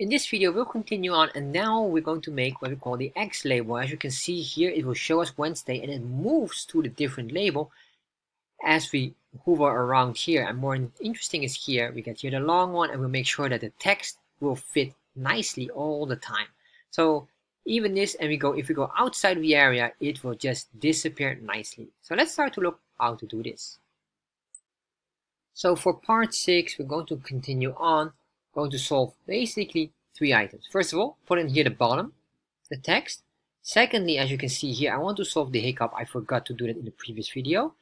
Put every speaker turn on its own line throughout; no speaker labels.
In this video, we'll continue on and now we're going to make what we call the X label. As you can see here, it will show us Wednesday and it moves to the different label as we hover around here. And more interesting is here, we get here the long one and we'll make sure that the text will fit nicely all the time. So even this and we go, if we go outside the area, it will just disappear nicely. So let's start to look how to do this. So for part six, we're going to continue on going to solve basically three items. First of all, put in here the bottom, the text. Secondly, as you can see here, I want to solve the hiccup. I forgot to do that in the previous video.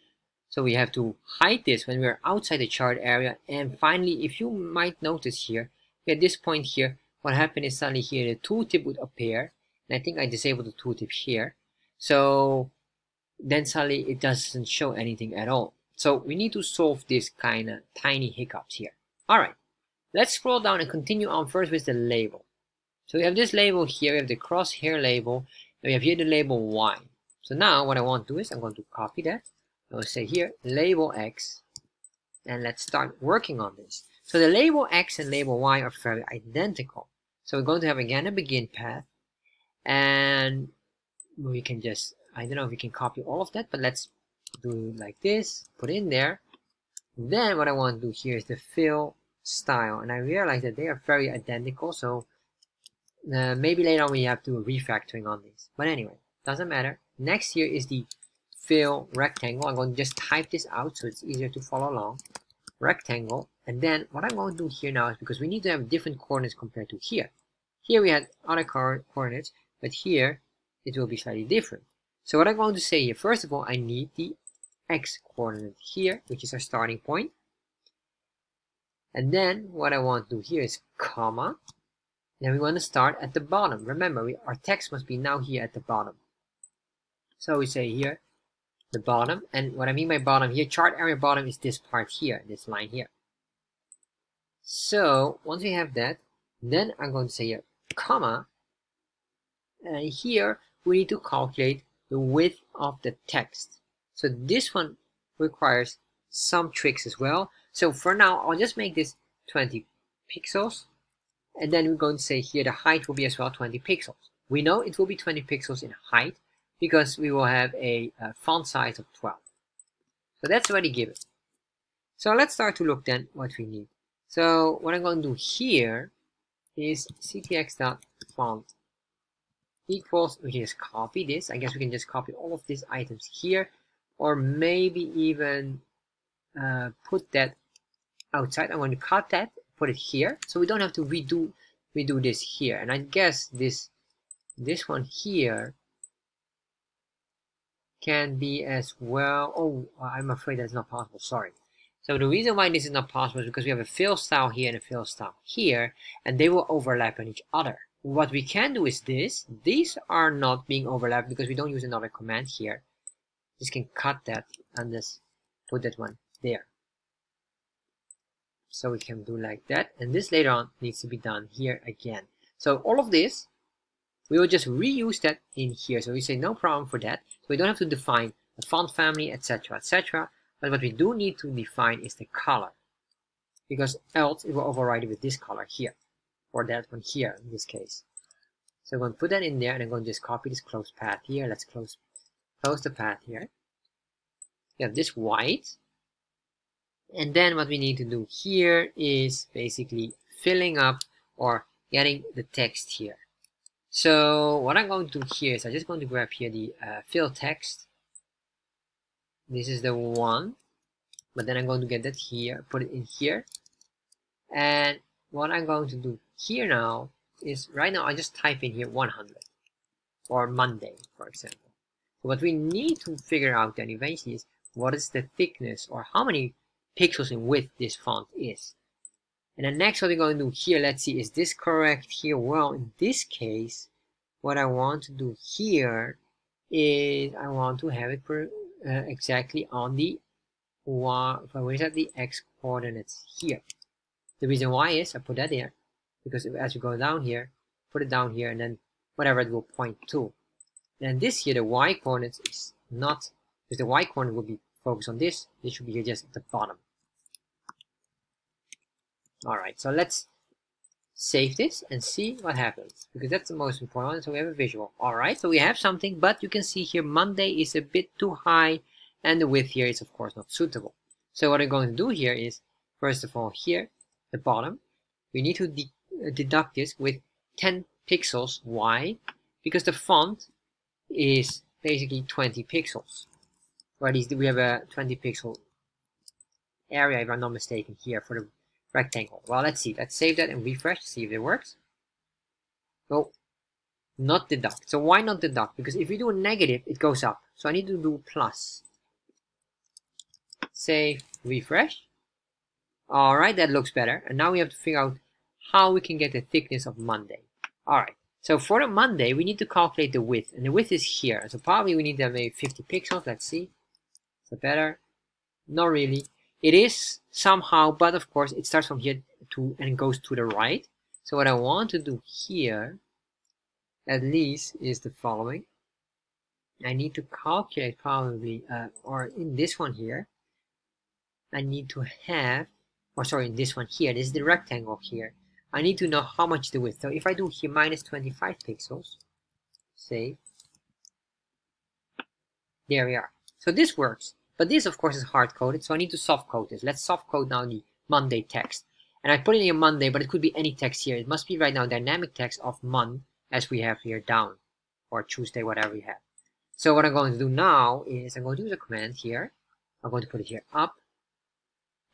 So we have to hide this when we're outside the chart area. And finally, if you might notice here, at this point here, what happened is suddenly here the tooltip would appear. And I think I disabled the tooltip here. So then suddenly it doesn't show anything at all. So we need to solve this kind of tiny hiccups here. All right. Let's scroll down and continue on first with the label. So we have this label here, we have the crosshair label, and we have here the label Y. So now what I want to do is I'm going to copy that. I'll say here, label X, and let's start working on this. So the label X and label Y are very identical. So we're going to have again a begin path, and we can just, I don't know if we can copy all of that, but let's do like this, put in there. Then what I want to do here is the fill style and I realized that they are very identical so uh, maybe later on we have to do refactoring on these. But anyway doesn't matter. Next here is the fill rectangle. I'm going to just type this out so it's easier to follow along. Rectangle and then what I'm going to do here now is because we need to have different coordinates compared to here. Here we had other coordinates but here it will be slightly different. So what I'm going to say here first of all I need the x coordinate here which is our starting point and then what I want to do here is comma. Then we want to start at the bottom. Remember, we, our text must be now here at the bottom. So we say here, the bottom. And what I mean by bottom here, chart area bottom is this part here, this line here. So once we have that, then I'm going to say here, comma. And here we need to calculate the width of the text. So this one requires some tricks as well. So for now, I'll just make this 20 pixels. And then we're going to say here the height will be as well 20 pixels. We know it will be 20 pixels in height because we will have a, a font size of 12. So that's already given. So let's start to look then what we need. So what I'm going to do here is ctx.font equals, we can just copy this. I guess we can just copy all of these items here or maybe even uh, put that outside. I'm going to cut that, put it here, so we don't have to redo redo this here. And I guess this this one here can be as well. Oh, I'm afraid that's not possible. Sorry. So the reason why this is not possible is because we have a fill style here and a fill style here, and they will overlap on each other. What we can do is this. These are not being overlapped because we don't use another command here. Just can cut that and just put that one there so we can do like that. And this later on needs to be done here again. So all of this we will just reuse that in here. So we say no problem for that. So we don't have to define the font family etc etc but what we do need to define is the color. Because else it will override it with this color here or that one here in this case. So I'm going to put that in there and I'm going to just copy this close path here. Let's close close the path here. Have this white and then what we need to do here is basically filling up or getting the text here. So what I'm going to do here is I'm just going to grab here the uh, fill text. This is the one, but then I'm going to get that here, put it in here. And what I'm going to do here now is right now I just type in here 100 or Monday, for example. So what we need to figure out then eventually is what is the thickness or how many pixels in width this font is. And the next what we're going to do here, let's see, is this correct here? Well, in this case, what I want to do here is I want to have it per, uh, exactly on the y, where is that the x coordinates here. The reason why is I put that there because as you go down here, put it down here and then whatever it will point to. And this here, the y coordinates is not, because the y coordinate will be focused on this, this should be just at the bottom. All right, so let's save this and see what happens because that's the most important one so we have a visual. All right so we have something but you can see here monday is a bit too high and the width here is of course not suitable. So what i'm going to do here is first of all here the bottom we need to de uh, deduct this with 10 pixels why because the font is basically 20 pixels at least we have a 20 pixel area if i'm not mistaken here for the rectangle. Well, let's see. Let's save that and refresh, to see if it works. So, not deduct. So why not deduct? Because if we do a negative, it goes up. So I need to do plus. Save, refresh. Alright, that looks better. And now we have to figure out how we can get the thickness of Monday. Alright, so for the Monday, we need to calculate the width. And the width is here. So probably we need to have maybe 50 pixels. Let's see. It better? Not really. It is somehow, but of course it starts from here to and goes to the right. So what I want to do here, at least, is the following. I need to calculate probably, uh, or in this one here, I need to have, or sorry, in this one here, this is the rectangle here. I need to know how much the width. So if I do here minus 25 pixels, say, there we are. So this works. But this, of course, is hard-coded, so I need to soft-code this. Let's soft-code now the Monday text. And I put it in Monday, but it could be any text here. It must be right now dynamic text of month, as we have here down, or Tuesday, whatever we have. So what I'm going to do now is I'm going to use a command here. I'm going to put it here up.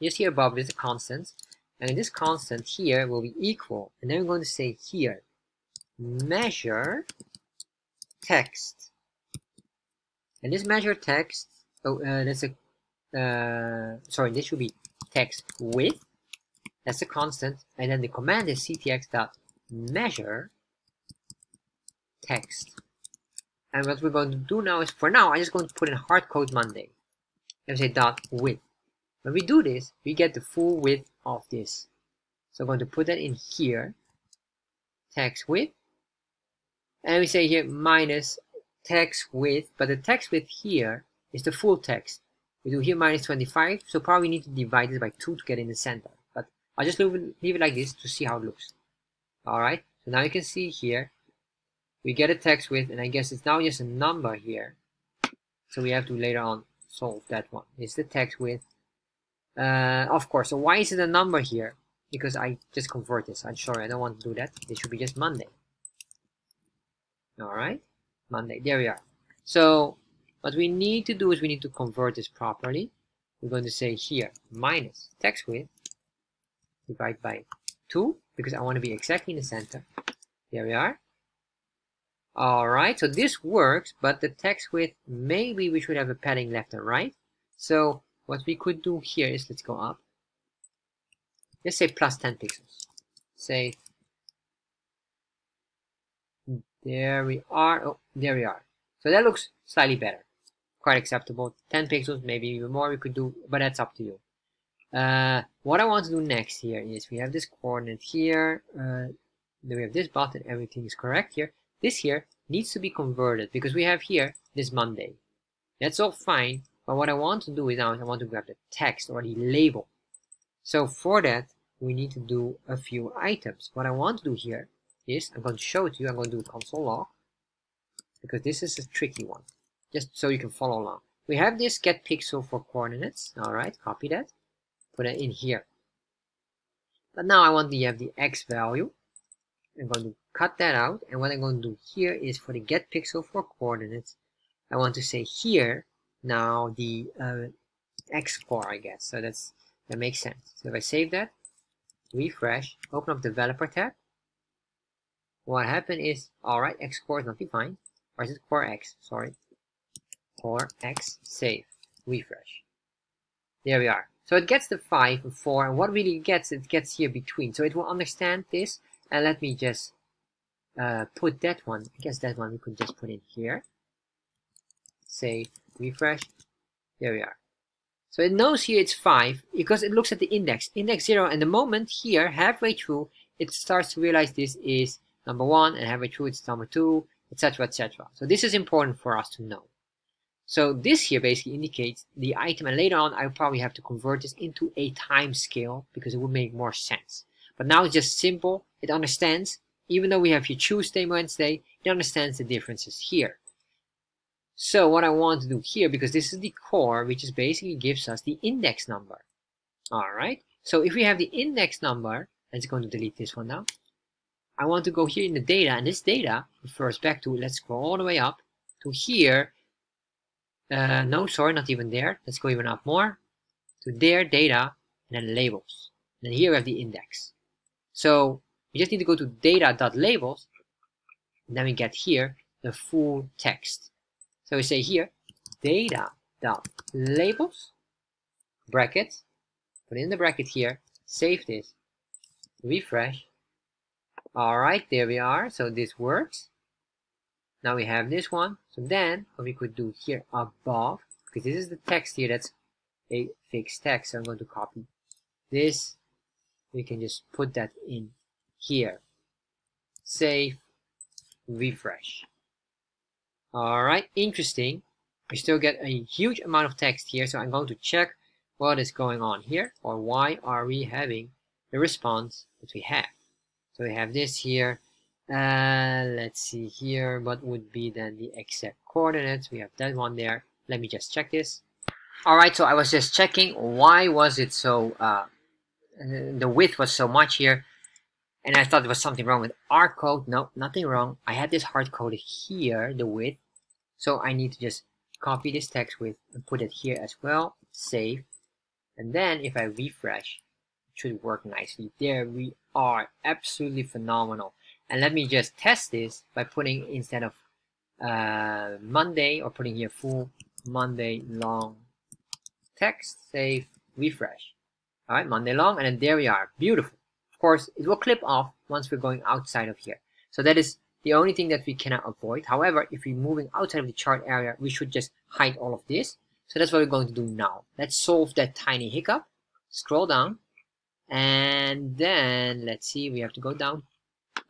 Just here above is a constant. And this constant here will be equal. And then I'm going to say here, measure text. And this measure text oh uh, that's a uh, sorry this should be text width that's a constant and then the command is ctx dot measure text. And what we're going to do now is for now I'm just going to put in hard code Monday. And say dot width. When we do this we get the full width of this. So I'm going to put that in here text width. And we say here minus text width but the text width here is the full text. We do here minus 25, so probably need to divide this by 2 to get in the center. But I'll just leave it, leave it like this to see how it looks. Alright, so now you can see here, we get a text width, and I guess it's now just a number here. So we have to later on solve that one. It's the text width. Uh, of course, so why is it a number here? Because I just convert this. I'm sorry, I don't want to do that. It should be just Monday. Alright, Monday. There we are. So what we need to do is we need to convert this properly. We're going to say here minus text width divide by 2 because I want to be exactly in the center. There we are. Alright, so this works, but the text width, maybe we should have a padding left and right. So what we could do here is, let's go up. Let's say plus 10 pixels. Say, there we are. Oh, there we are. So that looks slightly better quite acceptable. 10 pixels, maybe even more we could do, but that's up to you. Uh, what I want to do next here is we have this coordinate here, uh, then we have this button, everything is correct here. This here needs to be converted because we have here this Monday. That's all fine, but what I want to do is now I want to grab the text or the label. So for that, we need to do a few items. What I want to do here is, I'm going to show it to you, I'm going to do console log, because this is a tricky one just so you can follow along. We have this get pixel for coordinates. All right, copy that, put it in here. But now I want to have the x value. I'm going to cut that out. And what I'm going to do here is for the get pixel for coordinates, I want to say here now the uh, x score, I guess. So that's that makes sense. So if I save that, refresh, open up developer tab, what happened is, all right, x score is not defined, or is it core x? Sorry, or X, save, refresh. There we are. So it gets the 5 and 4, and what really gets, it gets here between. So it will understand this, and let me just uh, put that one, I guess that one we could just put in here. Save, refresh, there we are. So it knows here it's 5, because it looks at the index, index 0, and the moment here, halfway through, it starts to realize this is number 1, and halfway through it's number 2, etc, etc. So this is important for us to know. So this here basically indicates the item and later on I'll probably have to convert this into a time scale because it would make more sense. But now it's just simple. It understands, even though we have here Tuesday, Wednesday, it understands the differences here. So what I want to do here, because this is the core, which is basically gives us the index number. All right. So if we have the index number, let's go to delete this one now. I want to go here in the data, and this data refers back to, let's scroll all the way up to here. Uh, no, sorry, not even there. Let's go even up more to their data and then labels. And here we have the index. So we just need to go to data.labels, and then we get here the full text. So we say here data.labels, bracket, put in the bracket here, save this, refresh. Alright, there we are. So this works. Now we have this one. So then what we could do here above, because this is the text here that's a fixed text. So I'm going to copy this. We can just put that in here. Save, refresh. Alright, interesting. We still get a huge amount of text here, so I'm going to check what is going on here, or why are we having the response that we have. So we have this here. Uh, let's see here, what would be then the exact coordinates? We have that one there. Let me just check this. Alright, so I was just checking why was it so, uh, the width was so much here and I thought there was something wrong with our code. No, nothing wrong. I had this hard code here, the width. So I need to just copy this text width and put it here as well. Save. And then if I refresh, it should work nicely. There we are. Absolutely phenomenal. And let me just test this by putting instead of uh, Monday or putting here full Monday long text, save, refresh. All right, Monday long, and then there we are. Beautiful. Of course, it will clip off once we're going outside of here. So that is the only thing that we cannot avoid. However, if we're moving outside of the chart area, we should just hide all of this. So that's what we're going to do now. Let's solve that tiny hiccup. Scroll down. And then, let's see, we have to go down.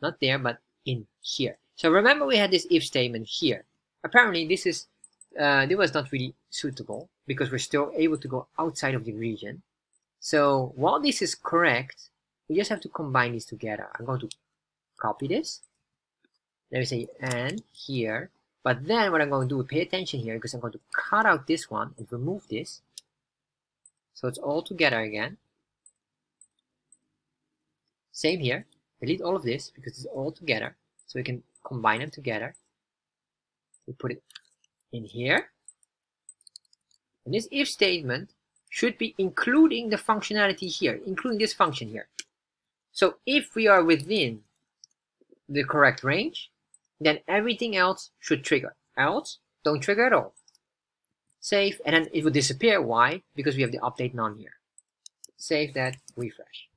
Not there, but in here. So remember we had this if statement here. Apparently this is, uh, this was not really suitable because we're still able to go outside of the region. So while this is correct, we just have to combine these together. I'm going to copy this. Let me say and here. But then what I'm going to do, pay attention here because I'm going to cut out this one and remove this. So it's all together again. Same here. Delete all of this because it's all together. So we can combine them together. We put it in here. And this if statement should be including the functionality here, including this function here. So if we are within the correct range, then everything else should trigger. Else, don't trigger at all. Save, and then it will disappear. Why? Because we have the update none here. Save that, refresh.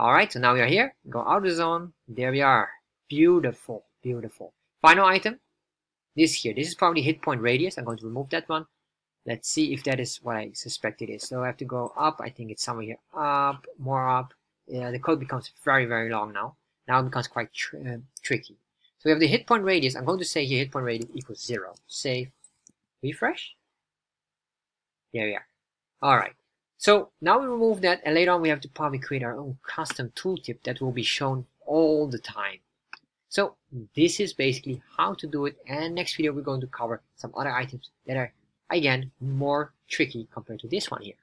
Alright, so now we are here. Go out of the zone. There we are. Beautiful, beautiful. Final item. This here. This is probably hit point radius. I'm going to remove that one. Let's see if that is what I suspect it is. So I have to go up. I think it's somewhere here. Up, more up, yeah, the code becomes very, very long now. Now it becomes quite tr uh, tricky. So we have the hit point radius. I'm going to say here hit point radius equals zero. Save, refresh. There we are. All right. So now we remove that, and later on we have to probably create our own custom tooltip that will be shown all the time. So this is basically how to do it. And next video we're going to cover some other items that are again more tricky compared to this one here.